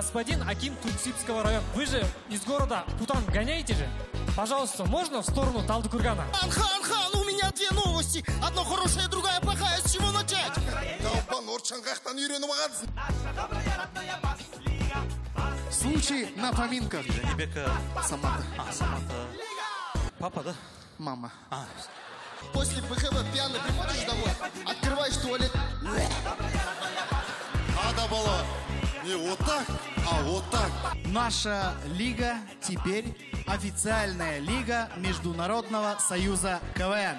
Господин Аким Тутсипского района, вы же из города Путан гоняете же? Пожалуйста, можно в сторону Талдыкургана? Анхан, хан, у меня две новости. Одна хорошая, другая плохая. С чего начать? Случай на поминках. Ребека, Самата. а, Самата. Папа, да? Мама. После ПХВ пьяный приходишь домой, открываешь туалет. ада бала не вот так а вот так Наша лига теперь официальная лига Международного союза КВН.